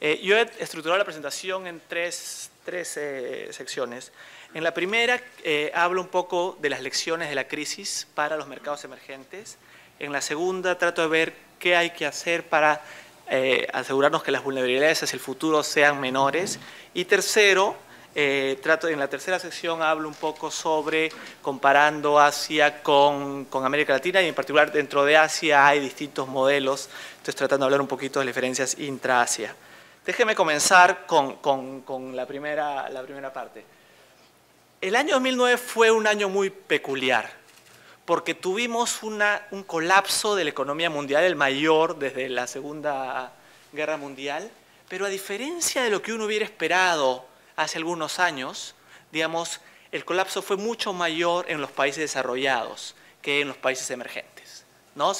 Eh, yo he estructurado la presentación en tres, tres eh, secciones. En la primera eh, hablo un poco de las lecciones de la crisis para los mercados emergentes. En la segunda trato de ver qué hay que hacer para asegurarnos que las vulnerabilidades hacia el futuro sean menores. Y tercero, trato, en la tercera sección hablo un poco sobre comparando Asia con, con, América Latina y en particular dentro de Asia hay distintos modelos. Estoy tratando de hablar un poquito de diferencias intra-Asia. Déjeme comenzar con, la, primera, la primera parte. El año 2009 fue un año muy peculiar, porque tuvimos un colapso de la economía mundial, el mayor desde la Segunda Guerra Mundial, pero a diferencia de lo que uno hubiera esperado hace algunos años, digamos, el colapso fue mucho mayor en los países desarrollados que en los países emergentes. ¿No?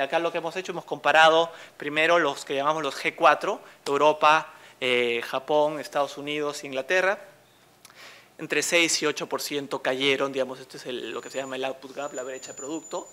acá lo que hemos hecho, hemos comparado primero los que llamamos los G4, Europa, eh, Japón, Estados Unidos, Inglaterra. Entre 6 y 8% cayeron, digamos, esto es lo que se llama el output gap, la brecha de producto.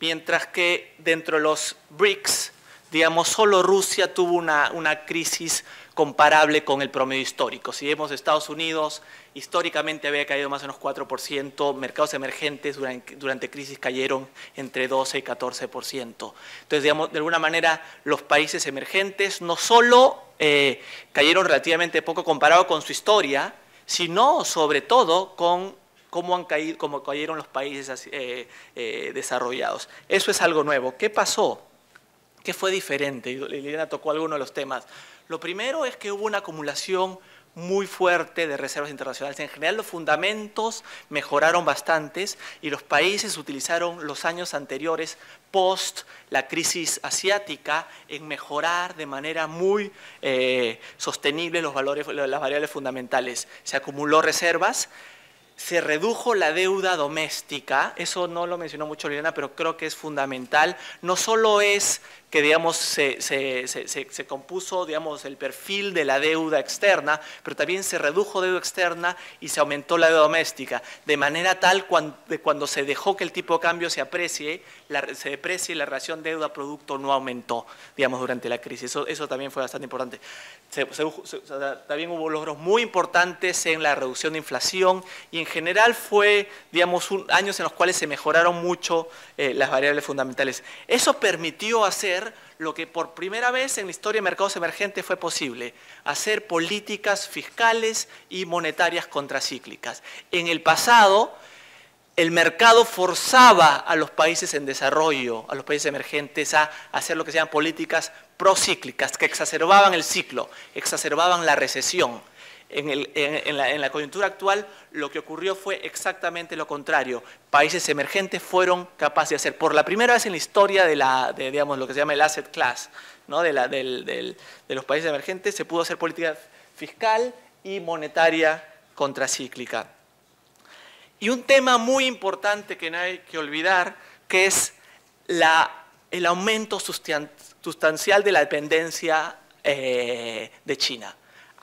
Mientras que dentro de los BRICS, digamos, solo Rusia tuvo una, una crisis comparable con el promedio histórico. Si vemos Estados Unidos, históricamente había caído más o menos 4%, mercados emergentes durante, crisis cayeron entre 12 y 14%. Entonces, digamos, de alguna manera, los países emergentes no solo eh, cayeron relativamente poco comparado con su historia, sino sobre todo con cómo, han caído, cómo cayeron los países eh, eh, desarrollados. Eso es algo nuevo. ¿Qué pasó? ¿Qué fue diferente? Liliana tocó algunos de los temas. Lo primero es que hubo una acumulación muy fuerte de reservas internacionales. En general los fundamentos mejoraron bastantes y los países utilizaron los años anteriores post la crisis asiática en mejorar de manera muy eh, sostenible los valores, las variables fundamentales. Se acumuló reservas, se redujo la deuda doméstica, eso no lo mencionó mucho Liliana, pero creo que es fundamental. No solo es que digamos, se, se, compuso digamos, el perfil de la deuda externa, pero también se redujo deuda externa y se aumentó la deuda doméstica, de manera tal cuando, cuando se dejó que el tipo de cambio se aprecie, se deprecie la relación deuda-producto no aumentó digamos, durante la crisis. Eso, eso también fue bastante importante. también hubo logros muy importantes en la reducción de inflación y en general fue digamos, años en los cuales se mejoraron mucho eh, las variables fundamentales. Eso permitió hacer lo que por primera vez en la historia de mercados emergentes fue posible, hacer políticas fiscales y monetarias contracíclicas. En el pasado, el mercado forzaba a los países en desarrollo, a los países emergentes, a hacer lo que se llaman políticas procíclicas, que exacerbaban el ciclo, exacerbaban la recesión. En, la, coyuntura actual lo que ocurrió fue exactamente lo contrario. Países emergentes fueron capaces de hacer, por la primera vez en la historia de, la, digamos, lo que se llama el asset class, ¿no? de, de los países emergentes, se pudo hacer política fiscal y monetaria contracíclica. Y un tema muy importante que no hay que olvidar, que es la, el aumento sustancial de la dependencia eh, de China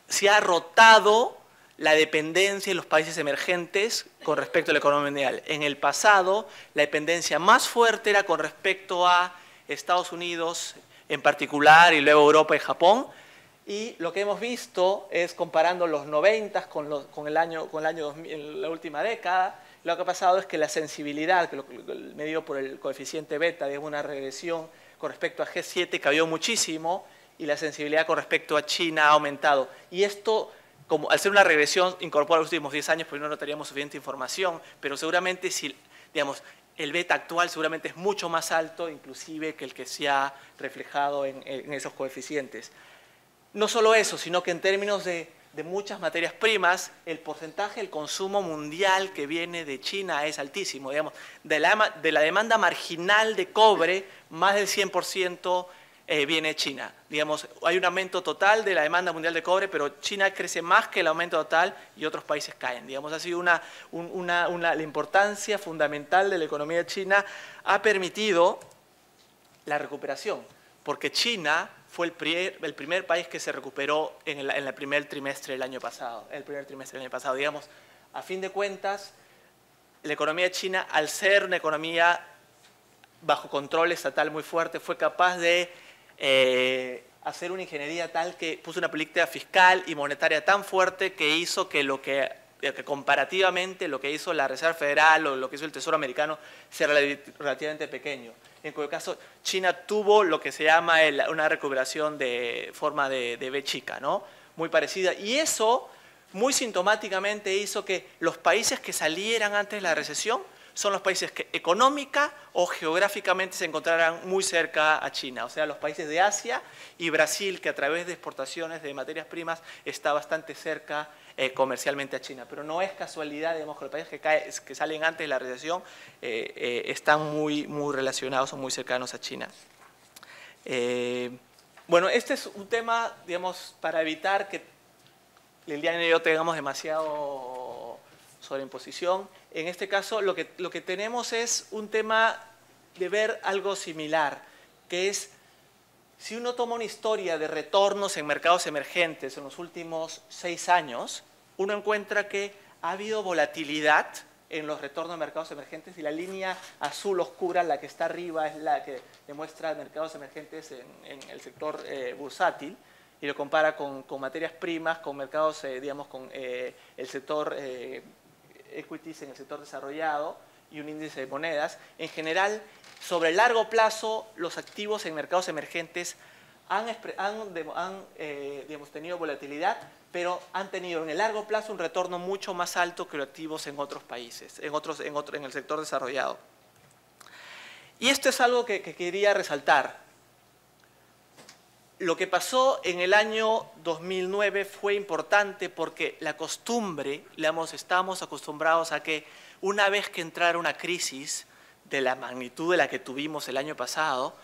se ha rotado la dependencia de los países emergentes con respecto a la economía mundial. En el pasado, la dependencia más fuerte era con respecto a Estados Unidos en particular y luego Europa y Japón. Y lo que hemos visto es comparando los 90 con, con el año, con el año 2000, la última década, lo que ha pasado es que la sensibilidad, que lo, medido por el coeficiente beta de una regresión con respecto a G7 cayó muchísimo y la sensibilidad con respecto a China ha aumentado. Y esto, como al ser una regresión incorpora los últimos 10 años, pues no, no teníamos suficiente información, pero seguramente si, digamos, el beta actual seguramente es mucho más alto, inclusive que el que se ha reflejado en, esos coeficientes. No solo eso, sino que en términos de, muchas materias primas, el porcentaje del consumo mundial que viene de China es altísimo. Digamos, de la, de la demanda marginal de cobre, más del 100% eh, viene China. Digamos, hay un aumento total de la demanda mundial de cobre, pero China crece más que el aumento total y otros países caen. Digamos, ha sido una, la importancia fundamental de la economía china ha permitido la recuperación, porque China fue el primer, el primer país que se recuperó en el, en el, primer trimestre del año pasado, el primer trimestre del año pasado. Digamos, a fin de cuentas, la economía china, al ser una economía bajo control estatal muy fuerte, fue capaz de eh, hacer una ingeniería tal que puso una política fiscal y monetaria tan fuerte que hizo que lo que, que comparativamente lo que hizo la Reserva Federal o lo que hizo el Tesoro americano sea relativamente pequeño. En cuyo caso China tuvo lo que se llama una recuperación de forma de, de B chica, ¿no? muy parecida. Y eso muy sintomáticamente hizo que los países que salieran antes de la recesión son los países que económica o geográficamente se encontraran muy cerca a China, o sea, los países de Asia y Brasil, que a través de exportaciones de materias primas está bastante cerca eh, comercialmente a China. Pero no es casualidad, digamos, que los países que, salen antes de la recesión eh, eh, están muy, muy relacionados o muy cercanos a China. bueno, este es un tema, digamos, para evitar que Liliana y yo tengamos demasiado sobreimposición. En este caso, lo que, lo que tenemos es un tema de ver algo similar, que es si uno toma una historia de retornos en mercados emergentes en los últimos seis años, uno encuentra que ha habido volatilidad en los retornos de mercados emergentes y la línea azul oscura, la que está arriba, es la que demuestra mercados emergentes en, el sector eh, bursátil y lo compara con, materias primas, con mercados, eh, digamos, con eh, el sector equities en el sector desarrollado y un índice de monedas. En general, sobre el largo plazo, los activos en mercados emergentes han, tenido volatilidad, pero han tenido en el largo plazo un retorno mucho más alto que los activos en otros países, en, otros, en, otro, en el sector desarrollado. Y esto es algo que quería resaltar. Lo que pasó en el año 2009 fue importante porque la costumbre, digamos, estamos acostumbrados a que una vez que entrara una crisis de la magnitud de la que tuvimos el año pasado,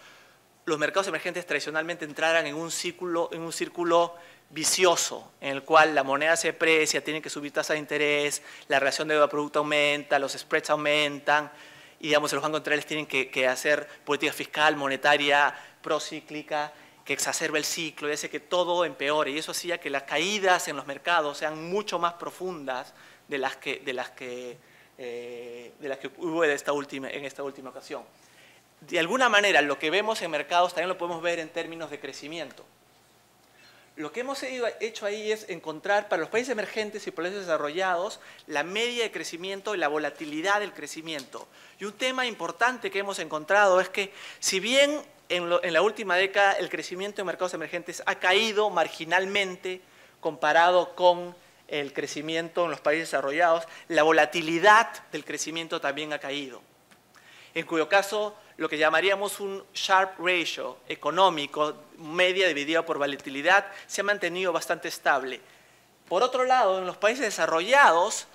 los mercados emergentes tradicionalmente entraran en un círculo, en un círculo vicioso, en el cual la moneda se aprecia, tienen que subir tasa de interés, la relación de deuda-producto aumenta, los spreads aumentan, y digamos, los bancos centrales tienen que, que hacer política fiscal, monetaria, procíclica, que exacerba el ciclo y hace que todo empeore. Y eso hacía que las caídas en los mercados sean mucho más profundas de las que, de las que, eh, de las que hubo en esta, última, en esta última ocasión. De alguna manera, lo que vemos en mercados también lo podemos ver en términos de crecimiento. Lo que hemos hecho ahí es encontrar para los países emergentes y países desarrollados la media de crecimiento y la volatilidad del crecimiento. Y un tema importante que hemos encontrado es que si bien en, la última década el crecimiento en mercados emergentes ha caído marginalmente comparado con el crecimiento en los países desarrollados, la volatilidad del crecimiento también ha caído. En cuyo caso, lo que llamaríamos un sharp ratio económico, media dividida por volatilidad, se ha mantenido bastante estable. Por otro lado, en los países desarrollados,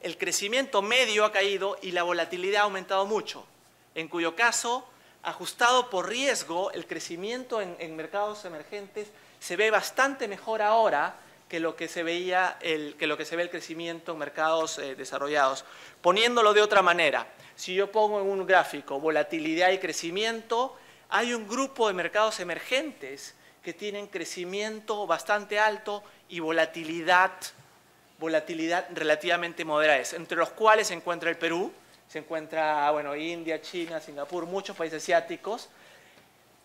el crecimiento medio ha caído y la volatilidad ha aumentado mucho, en cuyo caso ajustado por riesgo, el crecimiento en, mercados emergentes se ve bastante mejor ahora que lo que se veía el, que lo que se ve el crecimiento en mercados eh, desarrollados. Poniéndolo de otra manera, si yo pongo en un gráfico volatilidad y crecimiento, hay un grupo de mercados emergentes que tienen crecimiento bastante alto y volatilidad, volatilidad relativamente moderada, entre los cuales se encuentra el Perú, se encuentra, bueno, India, China, Singapur, muchos países asiáticos.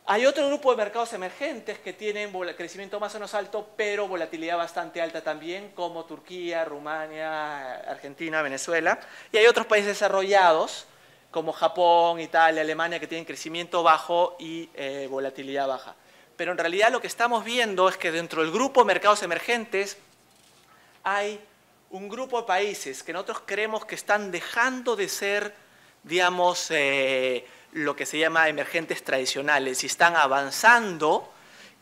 Hay otro grupo de mercados emergentes que tienen crecimiento más o menos alto, pero volatilidad bastante alta también, como Turquía, Rumania, Argentina, Venezuela. Y hay otros países desarrollados, como Japón, Italia, Alemania, que tienen crecimiento bajo y eh, volatilidad baja. Pero en realidad lo que estamos viendo es que dentro del grupo de mercados emergentes hay un grupo de países que nosotros creemos que están dejando de ser, digamos, eh, lo que se llama emergentes tradicionales y están avanzando,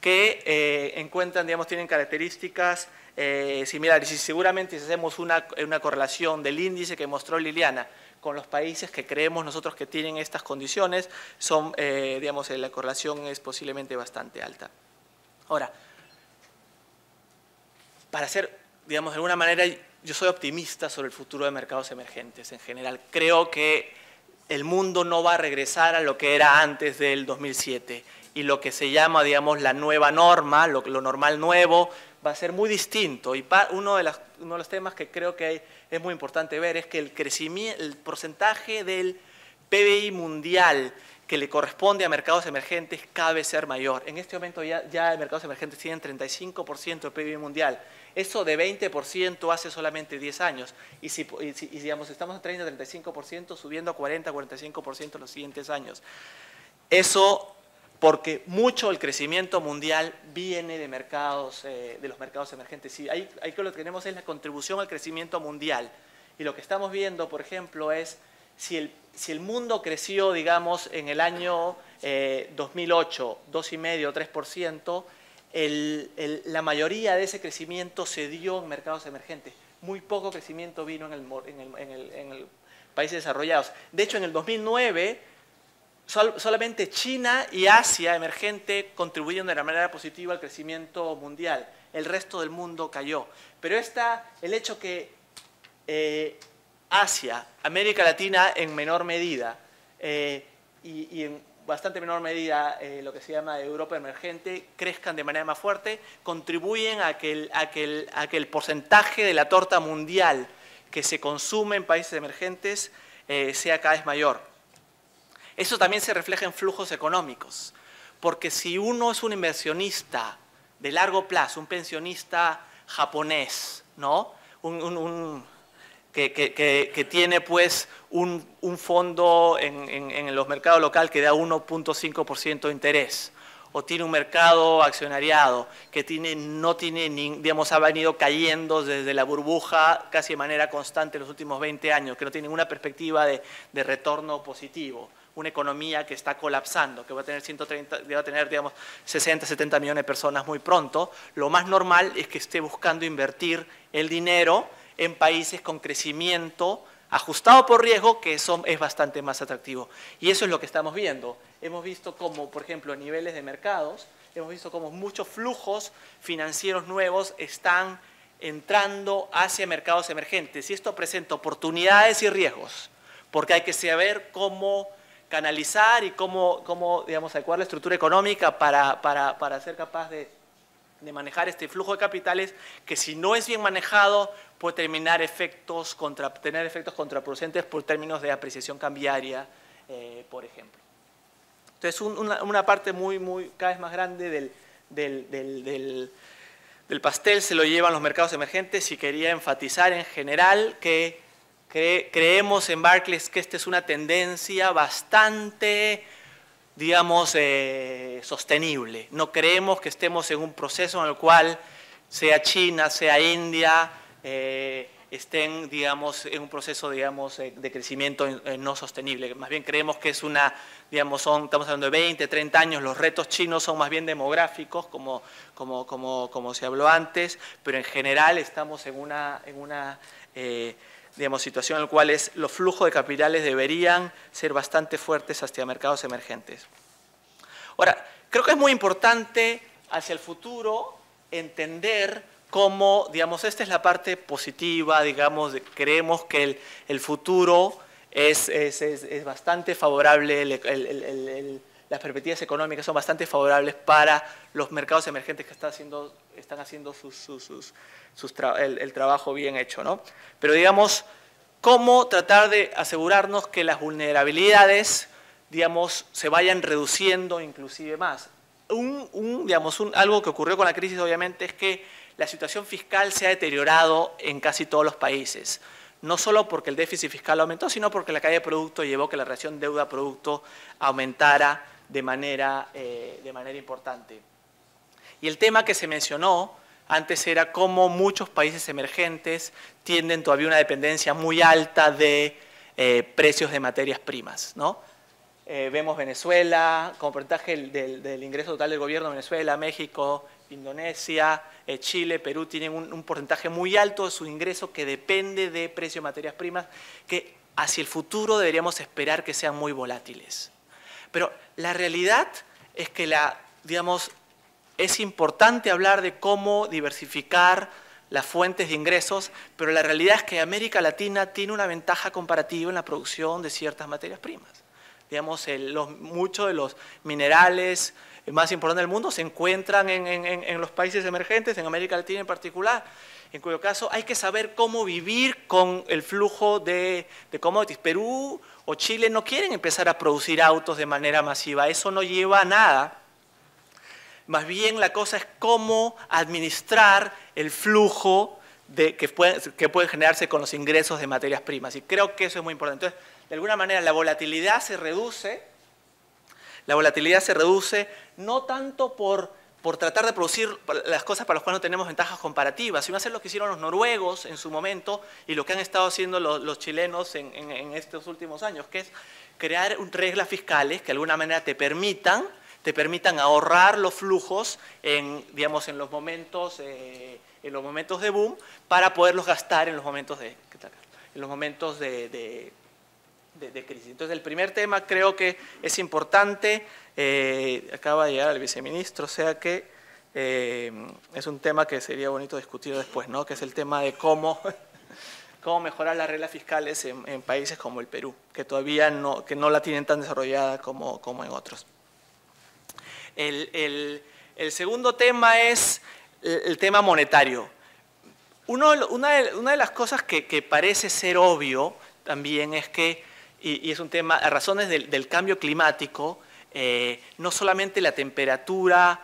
que eh, encuentran, digamos, tienen características eh, similares. Y seguramente si hacemos una, una correlación del índice que mostró Liliana con los países que creemos nosotros que tienen estas condiciones, son, digamos, la correlación es posiblemente bastante alta. Ahora, para hacer, digamos, de alguna manera yo soy optimista sobre el futuro de mercados emergentes en general. Creo que el mundo no va a regresar a lo que era antes del 2007 y lo que se llama, digamos, la nueva norma, lo, normal nuevo, va a ser muy distinto. Y uno de, uno de los temas que creo que es muy importante ver es que el, crecimiento, el porcentaje del PBI mundial que le corresponde a mercados emergentes cabe ser mayor. En este momento ya, ya mercados emergentes tienen 35% del PIB mundial. Eso de 20% hace solamente 10 años. Y si, digamos, estamos en 30-35%, subiendo a 40-45% en los siguientes años. Eso porque mucho del crecimiento mundial viene de, mercados, eh, de los mercados emergentes. Y ahí, ahí lo que tenemos es la contribución al crecimiento mundial. Y lo que estamos viendo, por ejemplo, es si el, si el mundo creció, digamos, en el año eh, 2008, 2,5 3%, el, la mayoría de ese crecimiento se dio en mercados emergentes. Muy poco crecimiento vino en, el, en, el, en países desarrollados. De hecho, en el 2009, solamente China y Asia emergente contribuyeron de la manera positiva al crecimiento mundial. El resto del mundo cayó. Pero está el hecho que eh, Asia, América Latina en menor medida eh, y, en bastante menor medida eh, lo que se llama Europa emergente, crezcan de manera más fuerte, contribuyen a que el, a que a que el porcentaje de la torta mundial que se consume en países emergentes eh, sea cada vez mayor. Eso también se refleja en flujos económicos, porque si uno es un inversionista de largo plazo, un pensionista japonés, ¿no? un que, tiene pues un, fondo en, los mercados locales que da 1.5% de interés, o tiene un mercado accionariado que tiene, no tiene, digamos, ha venido cayendo desde la burbuja casi de manera constante en los últimos 20 años, que no tiene ninguna perspectiva de, retorno positivo una economía que está colapsando, que va a tener 130, va a tener, digamos, 60, 70 millones de personas muy pronto, lo más normal es que esté buscando invertir el dinero en países con crecimiento ajustado por riesgo, que son, es bastante más atractivo. Y eso es lo que estamos viendo. Hemos visto como, por ejemplo, niveles de mercados, hemos visto como muchos flujos financieros nuevos están entrando hacia mercados emergentes. Y esto presenta oportunidades y riesgos, porque hay que saber cómo canalizar y cómo, cómo digamos, adecuar la estructura económica para, para, para ser capaz de de manejar este flujo de capitales que si no es bien manejado puede terminar efectos contra, tener efectos contraproducentes por términos de apreciación cambiaria, eh, por ejemplo. Entonces, una, parte muy, muy, cada vez más grande del, del, del, pastel se lo llevan los mercados emergentes y quería enfatizar en general que creemos en Barclays que esta es una tendencia bastante digamos, eh, sostenible. No creemos que estemos en un proceso en el cual sea China, sea India, eh, estén, digamos, en un proceso, digamos, eh, de crecimiento no sostenible. Más bien creemos que es una, digamos, son, estamos hablando de 20, 30 años, los retos chinos son más bien demográficos, como, como, como, como se habló antes, pero en general estamos en una, en una digamos, situación en la cual los flujos de capitales deberían ser bastante fuertes hacia mercados emergentes. Ahora, creo que es muy importante hacia el futuro entender cómo, digamos, esta es la parte positiva, digamos, creemos que el, futuro es, es, bastante favorable, las perspectivas económicas son bastante favorables para los mercados emergentes que están haciendo, están haciendo sus, sus el, trabajo bien hecho. ¿no? Pero digamos, cómo tratar de asegurarnos que las vulnerabilidades digamos, se vayan reduciendo inclusive más. Un, digamos, algo que ocurrió con la crisis obviamente es que la situación fiscal se ha deteriorado en casi todos los países. No solo porque el déficit fiscal aumentó, sino porque la caída de producto llevó que la relación deuda-producto aumentara de manera, eh, de manera importante. Y el tema que se mencionó antes era cómo muchos países emergentes tienen todavía una dependencia muy alta de eh, precios de materias primas. ¿no? Eh, vemos Venezuela, como porcentaje del, ingreso total del gobierno, Venezuela, México, Indonesia, Chile, Perú tienen un, un, porcentaje muy alto de su ingreso que depende de precios de materias primas, que hacia el futuro deberíamos esperar que sean muy volátiles. Pero la realidad es que la, digamos, es importante hablar de cómo diversificar las fuentes de ingresos, pero la realidad es que América Latina tiene una ventaja comparativa en la producción de ciertas materias primas. Digamos, muchos de los minerales más importantes del mundo se encuentran en, los países emergentes, en América Latina en particular, en cuyo caso hay que saber cómo vivir con el flujo de, commodities. Perú o Chile no quieren empezar a producir autos de manera masiva, eso no lleva a nada. Más bien la cosa es cómo administrar el flujo que, puede, que puede generarse con los ingresos de materias primas. Y creo que eso es muy importante. Entonces, de alguna manera la volatilidad se reduce, la volatilidad se reduce no tanto por, por tratar de producir las cosas para las cuales no tenemos ventajas comparativas, sino hacer lo que hicieron los noruegos en su momento y lo que han estado haciendo los, chilenos en, en, estos últimos años, que es crear reglas fiscales que de alguna manera te permitan, te permitan ahorrar los flujos en, digamos, en los momentos... Eh, en los momentos de boom para poderlos gastar en los momentos de, en los momentos de, crisis. Entonces, el primer tema creo que es importante, eh, acaba de llegar el viceministro, o sea que eh, es un tema que sería bonito discutir después, ¿no? que es el tema de cómo, cómo mejorar las reglas fiscales en, países como el Perú, que todavía no, que no la tienen tan desarrollada como, como en otros. el segundo tema es el tema monetario. una, de, las cosas que, parece ser obvio también es que, y, es un tema, a razones del, cambio climático, eh, no solamente la temperatura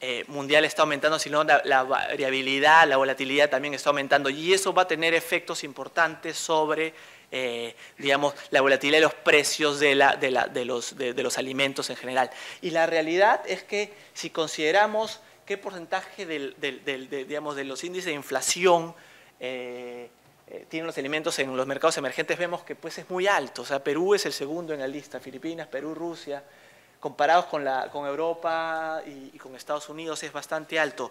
eh, mundial está aumentando, sino la, variabilidad, la volatilidad también está aumentando y eso va a tener efectos importantes sobre eh, digamos, la volatilidad de los precios de, los, de, los, alimentos en general. Y la realidad es que si consideramos qué porcentaje de, digamos, de los índices de inflación eh, tienen los alimentos en los mercados emergentes, vemos que pues, es muy alto. O sea, Perú es el segundo en la lista, Filipinas, Perú, Rusia, comparados con, la, con Europa y, con Estados Unidos es bastante alto.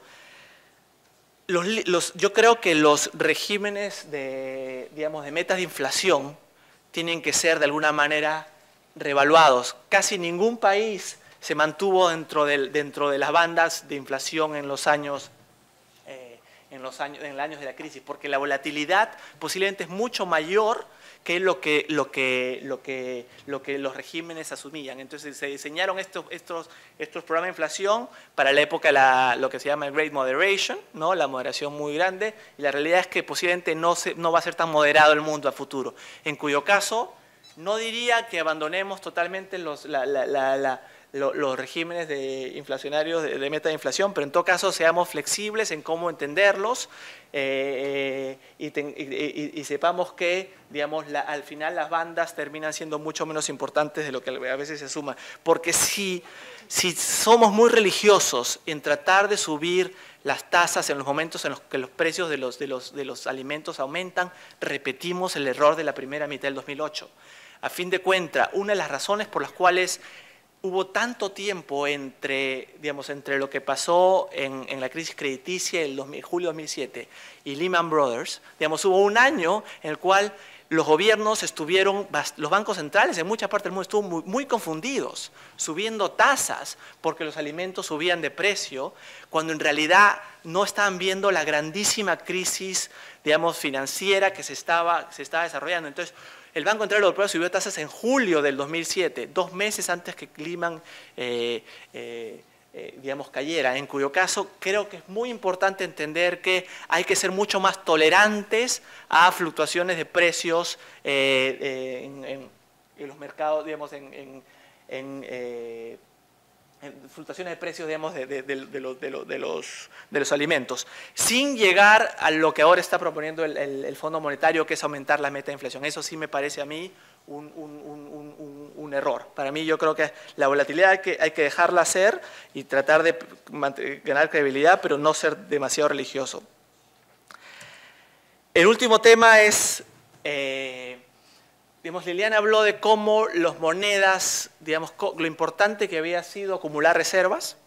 yo creo que los regímenes de, digamos, de metas de inflación tienen que ser de alguna manera revaluados. Casi ningún país se mantuvo dentro, dentro de las bandas de inflación en los años en los años, en los años de la crisis, porque la volatilidad posiblemente es mucho mayor que lo que, lo que, lo que, lo que los regímenes asumían. Entonces se diseñaron estos, estos, estos programas de inflación para la época, la, lo que se llama el Great Moderation, ¿no? la moderación muy grande, y la realidad es que posiblemente no, se, no va a ser tan moderado el mundo a futuro, en cuyo caso no diría que abandonemos totalmente los, la, la los regímenes de inflacionarios de, meta de inflación, pero en todo caso seamos flexibles en cómo entenderlos eh, y, sepamos que, digamos, al final las bandas terminan siendo mucho menos importantes de lo que a veces se suma. Porque si, si somos muy religiosos en tratar de subir las tasas en los momentos en los que los precios de los, de los, de los alimentos aumentan, repetimos el error de la primera mitad del 2008. A fin de cuentas, una de las razones por las cuales hubo tanto tiempo entre, digamos, entre lo que pasó en, la crisis crediticia el julio de 2007 y Lehman Brothers, digamos, hubo un año en el cual los gobiernos estuvieron, los bancos centrales en muchas partes del mundo estuvieron muy, confundidos, subiendo tasas porque los alimentos subían de precio, cuando en realidad no estaban viendo la grandísima crisis, digamos, financiera que se se estaba desarrollando. Entonces, el Banco Central Europeo subió tasas en julio del 2007, dos meses antes que Lehman eh, eh, eh, digamos, cayera, en cuyo caso creo que es muy importante entender que hay que ser mucho más tolerantes a fluctuaciones de precios en, los mercados, digamos, en fluctuaciones de precios digamos, de, los, alimentos, sin llegar a lo que ahora está proponiendo el, Fondo Monetario, que es aumentar la meta de inflación. Eso sí me parece a mí un, error. Para mí yo creo que la volatilidad hay que, hay que dejarla ser y tratar de ganar credibilidad, pero no ser demasiado religioso. El último tema es... Eh, Digamos, Liliana habló de cómo las monedas, digamos, lo importante que había sido acumular reservas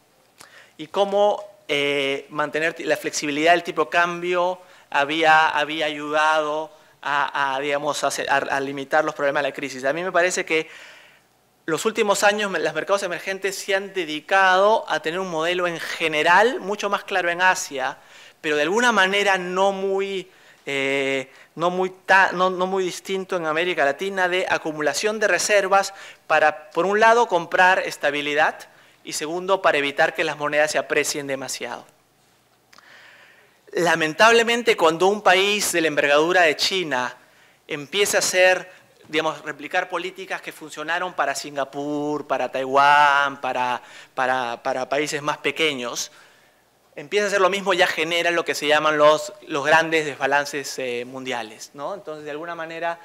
y cómo eh, mantener la flexibilidad del tipo de cambio había, había ayudado a, digamos, a, limitar los problemas de la crisis. A mí me parece que los últimos años los mercados emergentes se han dedicado a tener un modelo en general mucho más claro en Asia, pero de alguna manera no muy eh, no, muy no, muy distinto en América Latina, de acumulación de reservas para, por un lado, comprar estabilidad, y segundo, para evitar que las monedas se aprecien demasiado. Lamentablemente, cuando un país de la envergadura de China empieza a hacer, digamos, replicar políticas que funcionaron para Singapur, para Taiwán, para, para, países más pequeños, empieza a hacer lo mismo, ya genera lo que se llaman los, los grandes desbalances eh, mundiales. ¿no? Entonces, de alguna manera,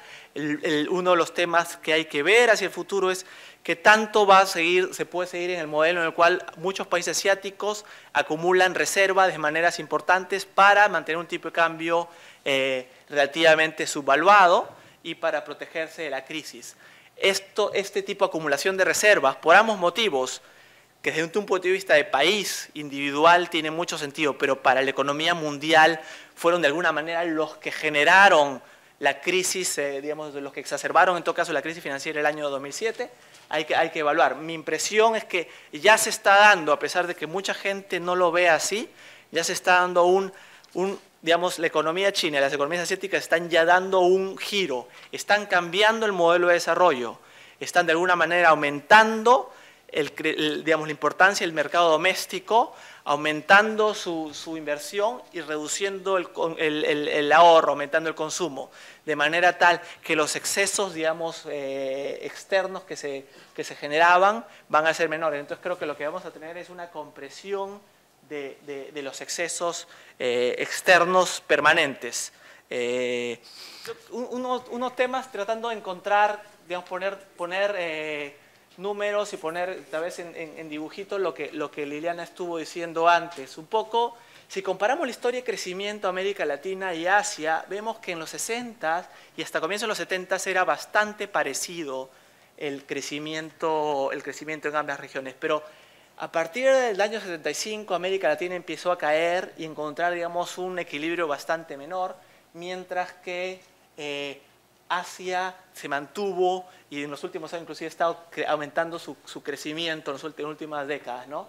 uno de los temas que hay que ver hacia el futuro es que tanto va a seguir, se puede seguir en el modelo en el cual muchos países asiáticos acumulan reservas de maneras importantes para mantener un tipo de cambio eh, relativamente subvaluado y para protegerse de la crisis. Esto, este tipo de acumulación de reservas, por ambos motivos, que desde un punto de vista de país individual tiene mucho sentido, pero para la economía mundial fueron de alguna manera los que generaron la crisis, eh, digamos, los que exacerbaron en todo caso la crisis financiera el año 2007, hay que, hay que evaluar. Mi impresión es que ya se está dando, a pesar de que mucha gente no lo ve así, ya se está dando un, un digamos, la economía china las economías asiáticas están ya dando un giro, están cambiando el modelo de desarrollo, están de alguna manera aumentando digamos, la importancia del mercado doméstico, aumentando su, inversión y reduciendo el, ahorro, aumentando el consumo, de manera tal que los excesos, digamos, eh, externos que se, que se generaban van a ser menores. Entonces creo que lo que vamos a tener es una compresión de, los excesos eh, externos permanentes. Eh, unos, temas tratando de encontrar, digamos, poner, poner números y poner tal vez en, dibujitos lo que, lo que Liliana estuvo diciendo antes. Un poco, si comparamos la historia de crecimiento América Latina y Asia, vemos que en los 60 y hasta comienzos de los 70 era bastante parecido el crecimiento, el crecimiento en ambas regiones. Pero a partir del año 75 América Latina empezó a caer y encontrar, digamos, un equilibrio bastante menor, mientras que eh, Asia se mantuvo y en los últimos años inclusive ha estado aumentando su, crecimiento en las últimas décadas. ¿no?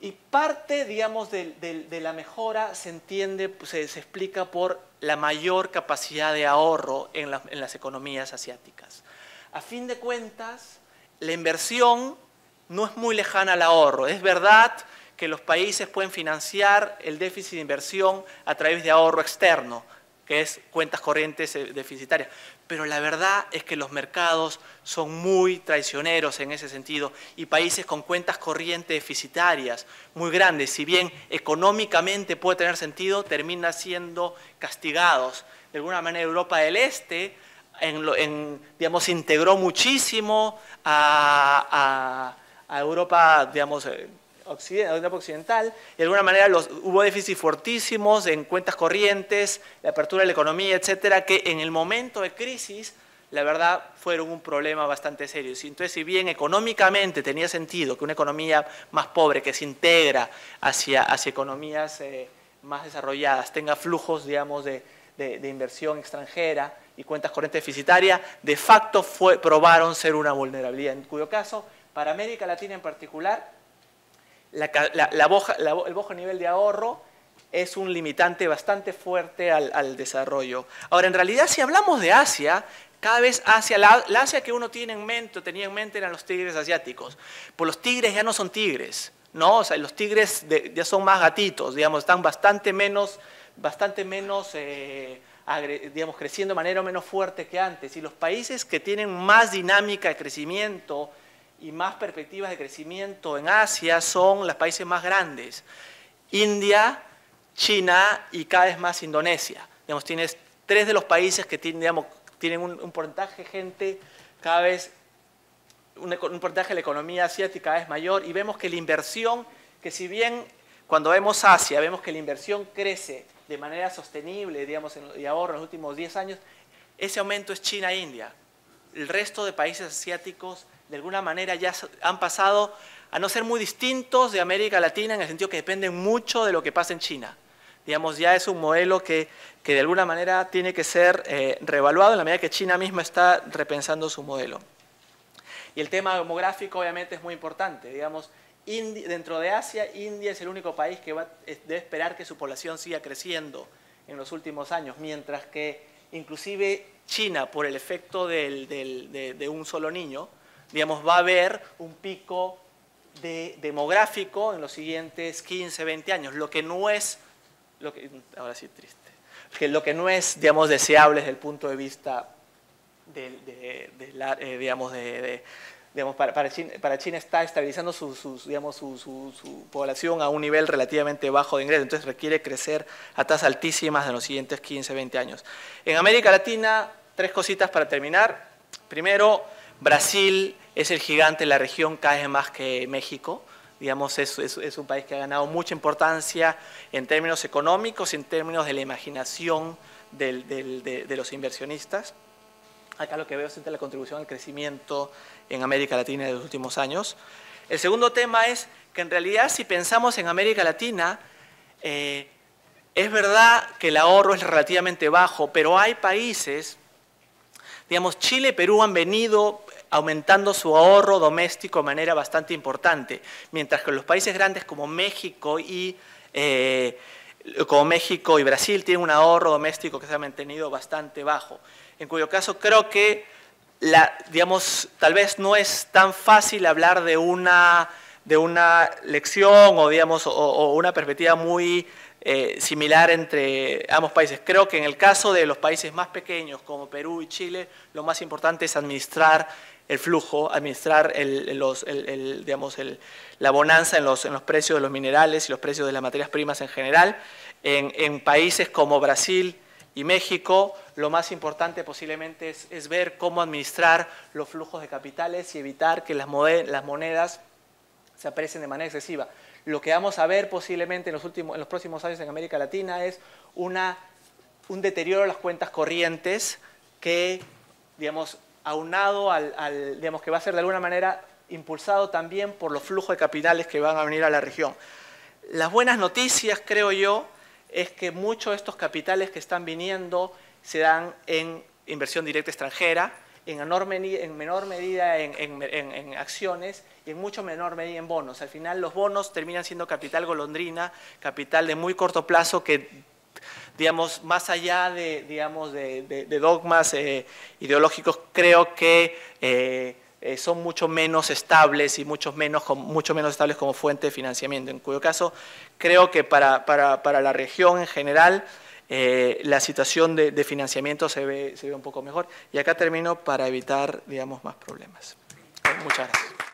Y parte, digamos, de, la mejora se entiende, pues, se, explica por la mayor capacidad de ahorro en, en las economías asiáticas. A fin de cuentas, la inversión no es muy lejana al ahorro. Es verdad que los países pueden financiar el déficit de inversión a través de ahorro externo, que es cuentas corrientes eh, deficitarias. Pero la verdad es que los mercados son muy traicioneros en ese sentido y países con cuentas corrientes deficitarias muy grandes, si bien económicamente puede tener sentido, terminan siendo castigados. De alguna manera Europa del Este en, digamos, integró muchísimo a, a Europa digamos, occidental, occidental, de alguna manera los, hubo déficits fortísimos en cuentas corrientes, la apertura de la economía, etcétera, que en el momento de crisis, la verdad, fueron un problema bastante serio. Entonces, si bien económicamente tenía sentido que una economía más pobre, que se integra hacia, hacia economías eh, más desarrolladas, tenga flujos, digamos, de, de, inversión extranjera y cuentas corrientes deficitarias, de facto fue, probaron ser una vulnerabilidad, en cuyo caso, para América Latina en particular, la, el bajo nivel de ahorro es un limitante bastante fuerte al, desarrollo. Ahora, en realidad, si hablamos de Asia, cada vez Asia, la, Asia que uno tiene en mente, tenía en mente eran los tigres asiáticos. Pues los tigres ya no son tigres, ¿no? O sea, los tigres ya son más gatitos, digamos, están bastante menos, bastante menos eh, digamos, creciendo de manera menos fuerte que antes. Y los países que tienen más dinámica de crecimiento, y más perspectivas de crecimiento en Asia son los países más grandes. India, China y cada vez más Indonesia. Digamos, tienes tres de los países que tienen, tienen un, porcentaje de gente cada vez, un, porcentaje de la economía asiática cada vez mayor y vemos que la inversión, que si bien cuando vemos Asia, vemos que la inversión crece de manera sostenible, digamos, y ahorro en los últimos 10 años, ese aumento es China e India. El resto de países asiáticos de alguna manera ya han pasado a no ser muy distintos de América Latina en el sentido que dependen mucho de lo que pasa en China. Digamos, ya es un modelo que, que de alguna manera tiene que ser eh, reevaluado en la medida que China misma está repensando su modelo. Y el tema demográfico obviamente es muy importante. Digamos, dentro de Asia, India es el único país que va, debe esperar que su población siga creciendo en los últimos años, mientras que inclusive China, por el efecto de, de un solo niño, digamos, va a haber un pico demográfico en los siguientes 15, 20 años, lo que no es, lo que, ahora sí triste, que lo que no es, digamos, deseable desde el punto de vista de, eh, digamos, de, digamos, para, para, China, está estabilizando su, digamos, su, población a un nivel relativamente bajo de ingresos, entonces requiere crecer a tasas altísimas en los siguientes 15, 20 años. En América Latina, tres cositas para terminar. Primero, Brasil es el gigante de la región, cae más que México. Digamos, es, es, un país que ha ganado mucha importancia en términos económicos, en términos de la imaginación de, los inversionistas. Acá lo que veo es la contribución al crecimiento en América Latina de los últimos años. El segundo tema es que en realidad si pensamos en América Latina, eh, es verdad que el ahorro es relativamente bajo, pero hay países, digamos, Chile y Perú han venido aumentando su ahorro doméstico de manera bastante importante, mientras que los países grandes como México y, eh, como México y Brasil tienen un ahorro doméstico que se ha mantenido bastante bajo, en cuyo caso creo que digamos, tal vez no es tan fácil hablar de una, de una lección o, digamos, o una perspectiva muy eh, similar entre ambos países. Creo que en el caso de los países más pequeños como Perú y Chile, lo más importante es administrar el flujo, administrar los, digamos, la bonanza en los, en los, precios de los minerales y los precios de las materias primas en general. En, países como Brasil y México, lo más importante posiblemente es, ver cómo administrar los flujos de capitales y evitar que las, las monedas se aprecien de manera excesiva lo que vamos a ver posiblemente en los, últimos, en los próximos años en América Latina es una, un deterioro de las cuentas corrientes que, digamos, aunado al, digamos, que va a ser de alguna manera impulsado también por los flujos de capitales que van a venir a la región. Las buenas noticias, creo yo, es que muchos de estos capitales que están viniendo se dan en inversión directa extranjera, en, enorme, en menor medida en, acciones y en mucho menor medida en bonos. Al final los bonos terminan siendo capital golondrina, capital de muy corto plazo que digamos, más allá de, digamos, de, dogmas eh, ideológicos, creo que eh, eh, son mucho menos estables y mucho menos, mucho menos estables como fuente de financiamiento, en cuyo caso creo que para, para, para la región en general la situación de, financiamiento se ve, se ve un poco mejor. Y acá termino para evitar, digamos, más problemas. Muchas gracias.